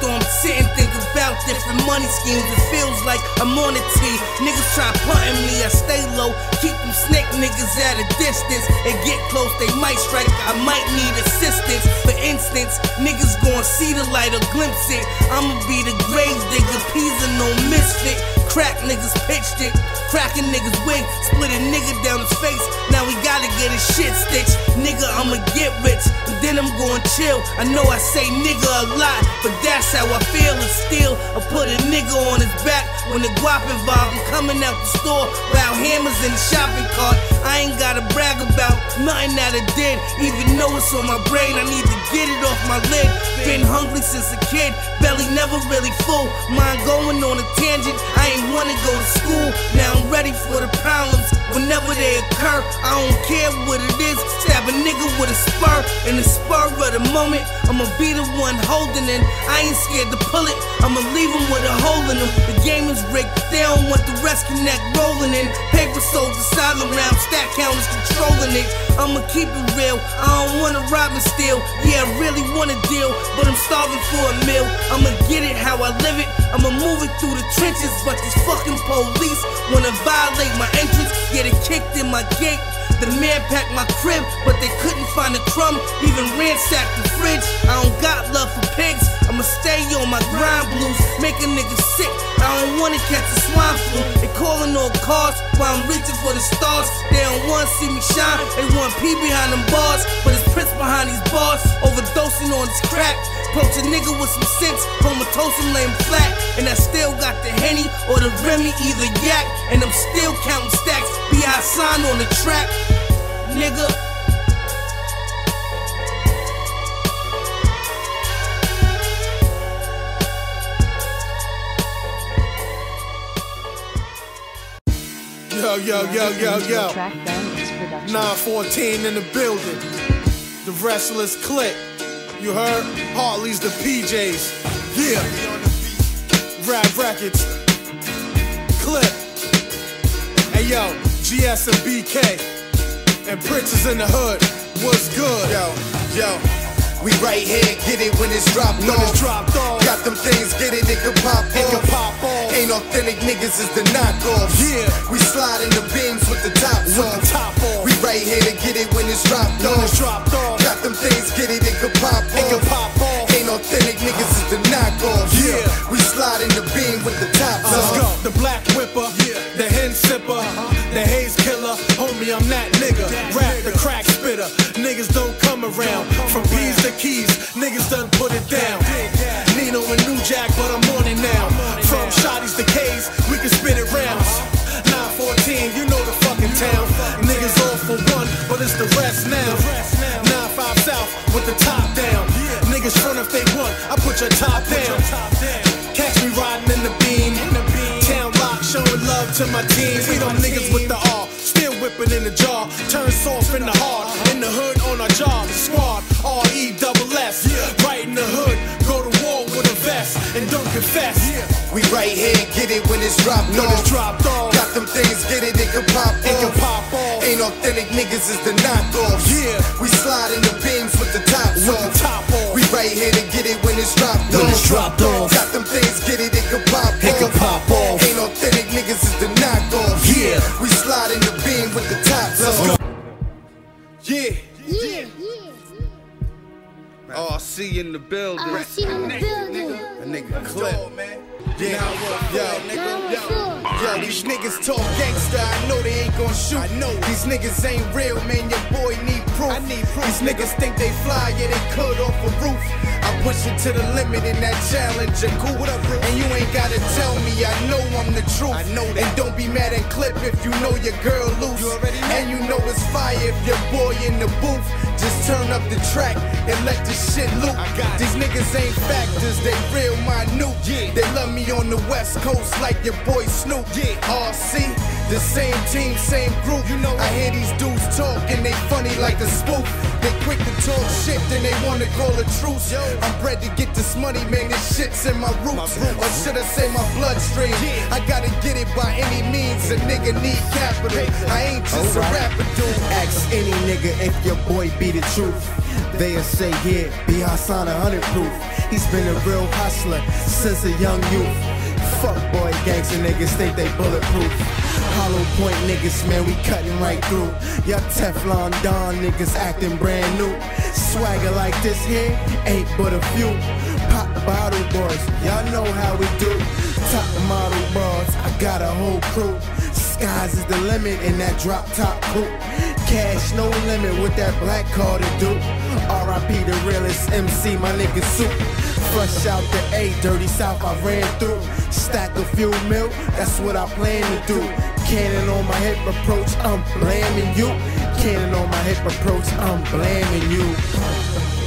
brainstorm, sit and think about different money schemes. It feels like I'm on a tee. Niggas try punting me, I stay low. Keep them snake niggas at a distance. And get close, they might strike. I might need assistance. For instance, niggas gon' see the light or glimpse it. I'ma be the grave digger, Pisa no misfit. Crack niggas pitched it. Cracking niggas wig, split a nigga down his face. Now we gotta get his shit stitched. Nigga, I'ma get rich, and then I'm going chill. I know I say nigga a lot, but that's how I feel. And still, I put a nigga on his back when the guap involved. I'm coming out the store without hammers in the shopping cart. I ain't gotta brag about nothing that I did, even though it's on my brain. I need to get it off my lid. Been hungry since a kid, belly never really full. Mind going on a tangent. I ain't wanna go to school. Now I'm ready for the problems whenever they occur. I don't care what it is. Stab a nigga with a spur. In the spur of the moment, I'ma be the one holding it. I ain't scared to pull it. I'ma leave him with a hole in him. The game is rigged. They don't want the Ress Connect rolling in. Paper soldiers silent round, stack counters controlling it. I'ma keep it real. I don't wanna rob and steal. Yeah, I really wanna deal, but I'm starving for a meal. I'ma get it how I live it. I'ma move it through the trenches, but these fucking police wanna violate my entrance. Get it kicked in my gate. The man packed my crib, but they couldn't find a crumb. Even ransacked the fridge. I don't got love for pigs. I'ma stay on my grind blues, make a nigga sick. I don't wanna catch a swine flu. They calling all cars while I'm reaching for the stars. They don't wanna see me shine. They want P behind them bars, but it's Prince behind these bars. Overdosing on this crack. Approach a nigga with some sense, him, lay him flat. And I still got the Henny or the Remy, either yak. And I'm still counting stacks. B.I. sign on the track, nigga. Yo, yo, yo, yo, yo. Track Bandits 914 in the building. The Restless Click. You heard? Hartley's the PJs. Yeah. Rap Records. Clip. Hey yo, GS and BK. And Prince is in the hood. What's good? Yo, yo, we right here, get it when it's dropped When off. it's dropped off. Got them things, get it, it can pop It can off. pop off. Ain't authentic niggas is the knockoffs. Yeah. We slide in the bins with the tops With off. the top off. We right here to get it when it's dropped When off. it's dropped off. Got them things, get it, it can pop It can off. pop off. Ain't authentic niggas is the knockoffs. Yeah. We slide in the bin with the tops Let's go. The black niggas done put it down. Nino and New Jack, but I'm on it now. From shotties to K's, we can spin it rounds. 914, you know the fucking town. Niggas all for one, but it's the rest now. 95 South with the top down. Niggas front if they want, I put your top down. Catch me riding in the beam. Town rock, showing love to my team. We them niggas with the R, still whipping in the jar. Turn soft in the hard, right here, get it when it's dropped When off. it's dropped off. Got them things, get it, it can pop It can off. pop off. Ain't authentic niggas is the knockoffs. Yeah. We slide in the bins with the tops With off. the top off. We right here to get it when it's dropped When off. it's dropped off. Got them things, get it, it can pop It off. can pop off. Ain't authentic niggas is the knockoffs. Yeah. We slide in the bin with the tops off. Yeah. Yeah, Oh, I see in the building. I see you in the building. A nigga clip, man. Yeah, yo, yo, yo, these niggas talk gangsta. I know they ain't gon' shoot. I know these niggas ain't real, man. Your boy need proof. I need proof. These niggas think they fly, yeah, they could off a roof. I push it to the limit in that challenger. Cool, what up, bro? And you ain't gotta tell me. I know I'm the truth. I know that. And don't be mad and clip if you know your girl loose. You already know. And you know it's fire if your boy in the booth. Just turn up the track and let this shit loop. I got it. These niggas ain't factors, they real minute. Yeah. They love me on the west coast like your boy Snoop. Yeah. RC, the same team, same group. You know I hear these dudes talk and they funny like a spoof. They quick to talk shit, then they wanna call a truce. Yo. I'm bred to get this money, man. This shit's in my roots. My. Or should I say my bloodstream? Yeah. I gotta get it by any means. A nigga need capital. I ain't just a rapper, dude. Ask any nigga if your boy be the truth. They'll say, yeah, Bhasson a hundred proof. He's been a real hustler since a young youth. Fuck boy gangster niggas think they bulletproof. Hollow point niggas, man, we cutting right through. Y'all Teflon Don niggas acting brand new. Swagger like this here ain't but a few. Pop the bottle boys, y'all know how we do. Top model bars, I got a whole crew. Skies is the limit in that drop top coupe. Cash no limit with that black car to do. RIP the realest MC, my nigga soup. Fresh out the A, dirty south I ran through. Stack a few mil, that's what I plan to do. Cannon on my hip approach, I'm blaming you. Cannon on my hip approach, I'm blaming you.